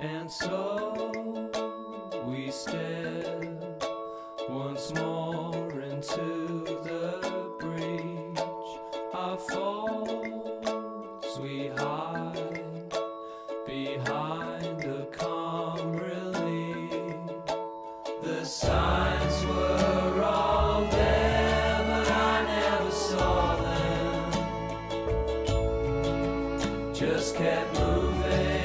And so we step once more into the breach. Our faults we hide behind a calm relief. The signs were all there, but I never saw them. Just kept moving.